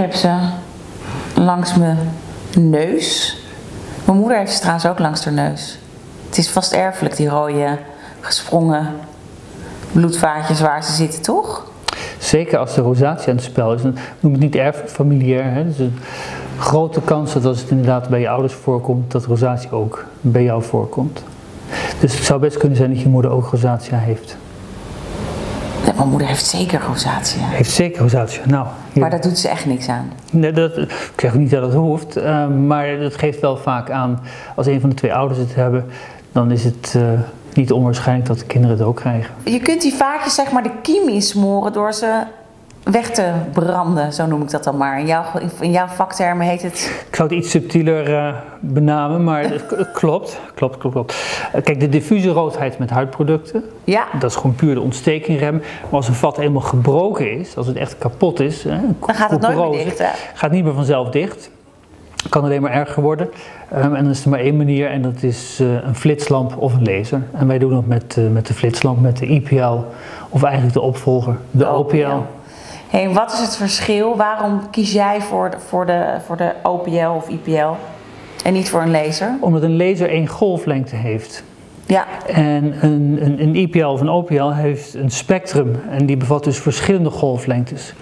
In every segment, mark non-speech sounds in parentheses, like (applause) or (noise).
heb ze langs mijn neus. Mijn moeder heeft ze trouwens ook langs haar neus. Het is vast erfelijk, die rode gesprongen bloedvaatjes waar ze zitten, toch? Zeker als de rosatie aan het spel is. Dan noem het niet erg familiair. Hè? Dus een grote kans dat als het inderdaad bij je ouders voorkomt, dat rosatie ook bij jou voorkomt. Dus het zou best kunnen zijn dat je moeder ook rosatia heeft. Mijn moeder heeft zeker rosatia. Heeft zeker rosatia. Nou. Maar daar doet ze echt niks aan. Nee, dat, ik zeg niet dat het hoeft, eh, maar dat geeft wel vaak aan als een van de twee ouders het hebben, dan is het eh, niet onwaarschijnlijk dat de kinderen het ook krijgen. Je kunt die vaatjes zeg maar de kiem insmoren door ze weg te branden, zo noem ik dat dan maar. In jouw, in jouw vaktermen heet het... Ik zou het iets subtieler eh, benamen, maar het klopt, klopt, klopt, klopt. Eh, kijk, de diffuse roodheid met huidproducten, Ja, dat is gewoon puur de ontstekingrem. Maar als een vat helemaal gebroken is, als het echt kapot is, hè, dan gaat het nooit meer dicht. hè? gaat niet meer vanzelf dicht. Kan alleen maar erger worden. Ehm, en dan is er maar één manier en dat is eh, een flitslamp of een laser. En wij doen dat met, met de flitslamp, met de IPL of eigenlijk de opvolger, de OPL. Wat is het verschil? Waarom kies jij voor de, voor, de, voor de OPL of IPL en niet voor een laser? Omdat een laser één golflengte heeft. Ja, En een, een, een IPL of een OPL heeft een spectrum en die bevat dus verschillende golflengtes.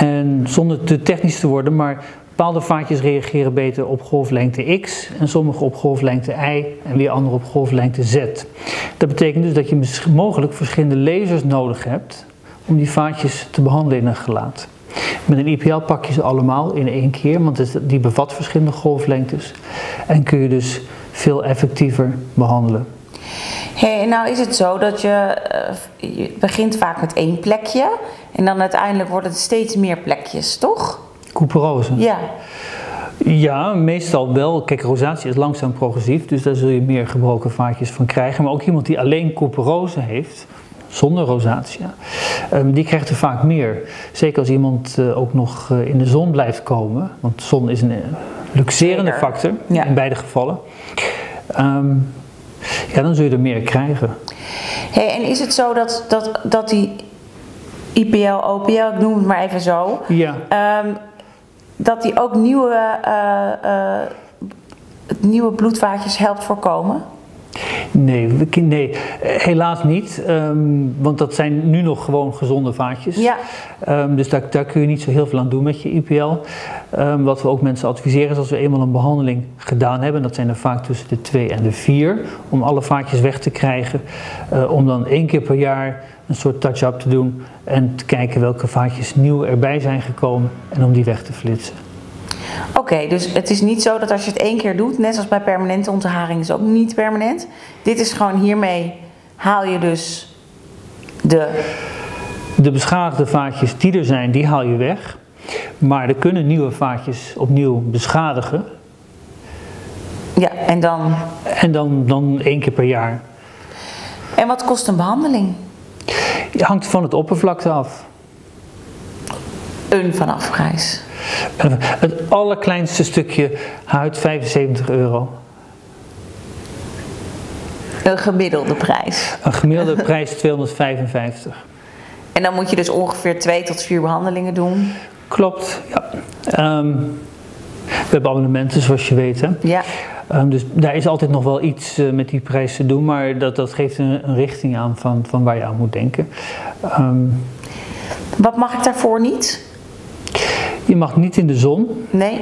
En zonder te technisch te worden, maar bepaalde vaatjes reageren beter op golflengte X en sommige op golflengte Y en weer andere op golflengte Z. Dat betekent dus dat je mogelijk verschillende lasers nodig hebt om die vaatjes te behandelen in een gelaat. Met een IPL pak je ze allemaal in één keer, want die bevat verschillende golflengtes. En kun je dus veel effectiever behandelen. Hey, nou is het zo dat je, eh, je begint vaak met één plekje en dan uiteindelijk worden het steeds meer plekjes, toch? Couperose. Ja. Ja, meestal wel. Kijk, rosatie is langzaam progressief, dus daar zul je meer gebroken vaatjes van krijgen. Maar ook iemand die alleen couperose heeft, zonder rosatia, ehm, die krijgt er vaak meer. Zeker als iemand eh, ook nog eh, in de zon blijft komen, want zon is een eh, luxerende Zeker. factor Ja. in beide gevallen. Ehm, ja, dan zul je er meer krijgen. Hey, en is het zo dat, dat, dat die IPL, OPL, ik noem het maar even zo, Ja, ehm, dat die ook nieuwe, eh, nieuwe bloedvaatjes helpt voorkomen? Nee, nee, helaas niet. ehm, want dat zijn nu nog gewoon gezonde vaatjes. Ja. Ehm, dus daar, daar kun je niet zo heel veel aan doen met je IPL. Ehm, wat we ook mensen adviseren is als we eenmaal een behandeling gedaan hebben, dat zijn er vaak tussen de 2 en de 4, om alle vaatjes weg te krijgen, eh, om dan één keer per jaar een soort touch-up te doen en te kijken welke vaatjes nieuw erbij zijn gekomen en om die weg te flitsen. Oké, dus het is niet zo dat als je het één keer doet, net zoals bij permanente ontharing is ook niet permanent. Dit is gewoon hiermee haal je dus de. De beschadigde vaatjes die er zijn, die haal je weg. Maar er kunnen nieuwe vaatjes opnieuw beschadigen. Ja, en dan. En dan, dan één keer per jaar. En wat kost een behandeling? Het hangt van het oppervlakte af. Een vanafprijs. Het allerkleinste stukje huid 75 euro. Een gemiddelde prijs. Een gemiddelde prijs (laughs) 255. En dan moet je dus ongeveer twee tot vier behandelingen doen. Klopt, ja. Ehm, we hebben abonnementen zoals je weet. Hè? Ja. Ehm, dus daar is altijd nog wel iets eh, met die prijs te doen, maar dat, dat geeft een, een richting aan van, van waar je aan moet denken. Ehm, Wat mag ik daarvoor niet? Je mag niet in de zon, Nee.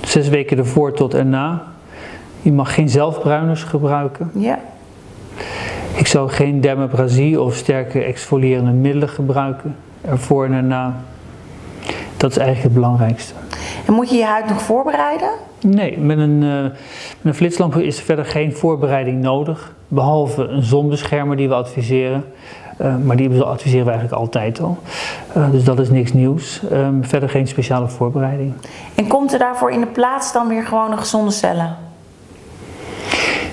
zes weken ervoor tot erna. Je mag geen zelfbruiners gebruiken. Ja. Ik zou geen dermabrasie of sterke exfolierende middelen gebruiken, ervoor en erna. Dat is eigenlijk het belangrijkste. En moet je je huid nog voorbereiden? Nee, met een, eh, met een flitslamp is er verder geen voorbereiding nodig. Behalve een zonbeschermer die we adviseren. Eh, maar die adviseren we eigenlijk altijd al. Eh, dus dat is niks nieuws. Ehm, verder geen speciale voorbereiding. En komt er daarvoor in de plaats dan weer gewoon een gezonde cellen?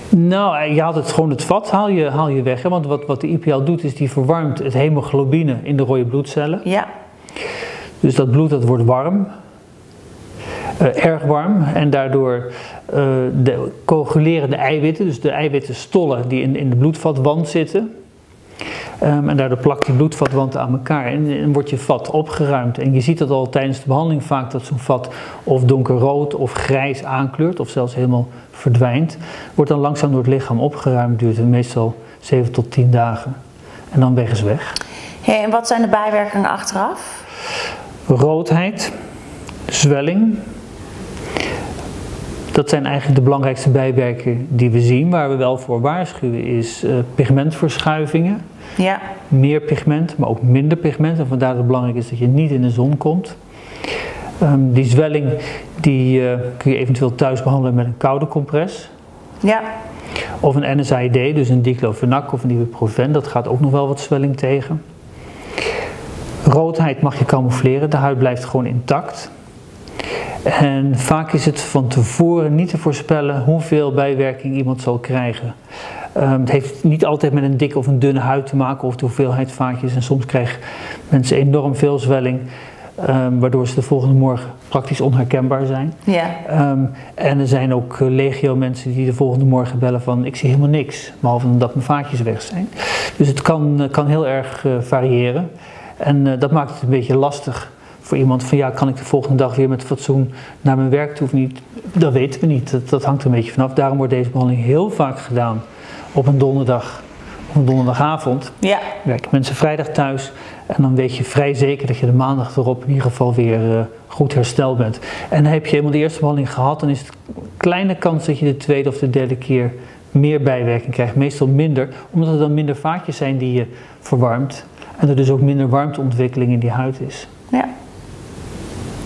Nou, eh, je haalt het gewoon het vat, haal je, haal je weg. Hè? Want wat, wat de IPL doet, is die verwarmt het hemoglobine in de rode bloedcellen. Ja. Dus dat bloed dat wordt warm, erg warm. En daardoor eh, de coaguleren de eiwitten, dus de eiwitten stollen die in, in de bloedvatwand zitten. Ehm, en daardoor plakt die bloedvatwand aan elkaar en, en wordt je vat opgeruimd. En je ziet dat al tijdens de behandeling vaak dat zo'n vat of donkerrood of grijs aankleurt of zelfs helemaal verdwijnt. Wordt dan langzaam door het lichaam opgeruimd, duurt het meestal 7 tot 10 dagen. En dan weg is weg. Hey, en wat zijn de bijwerkingen achteraf? Roodheid, zwelling. Dat zijn eigenlijk de belangrijkste bijwerkingen die we zien. Waar we wel voor waarschuwen is uh, pigmentverschuivingen. Ja. Meer pigment, maar ook minder pigment. En vandaar dat het belangrijk is dat je niet in de zon komt. Um, die zwelling die, uh, kun je eventueel thuis behandelen met een koude compress. Ja. Of een NSAID, dus een diclofenac of een ibuprofen. Dat gaat ook nog wel wat zwelling tegen. Roodheid mag je camoufleren, de huid blijft gewoon intact. En vaak is het van tevoren niet te voorspellen hoeveel bijwerking iemand zal krijgen. Um, het heeft niet altijd met een dikke of een dunne huid te maken of de hoeveelheid vaatjes. En soms krijgen mensen enorm veel zwelling, um, waardoor ze de volgende morgen praktisch onherkenbaar zijn. Ja. Um, en er zijn ook uh, legio mensen die de volgende morgen bellen van ik zie helemaal niks, behalve dat mijn vaatjes weg zijn. Dus het kan, uh, kan heel erg uh, variëren. En uh, dat maakt het een beetje lastig voor iemand van ja, kan ik de volgende dag weer met fatsoen naar mijn werk toe of niet? Dat weten we niet. Dat, dat hangt er een beetje vanaf. Daarom wordt deze behandeling heel vaak gedaan op een donderdag, op een donderdagavond. Ja. Werken mensen vrijdag thuis en dan weet je vrij zeker dat je de maandag erop in ieder geval weer uh, goed hersteld bent. En heb je helemaal de eerste behandeling gehad, dan is het een kleine kans dat je de tweede of de derde keer meer bijwerking krijgt. Meestal minder, omdat er dan minder vaatjes zijn die je verwarmt. En er dus ook minder warmteontwikkeling in die huid is. Ja.